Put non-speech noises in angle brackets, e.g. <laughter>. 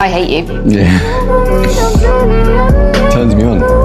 I hate you. Yeah. <laughs> Turns me on.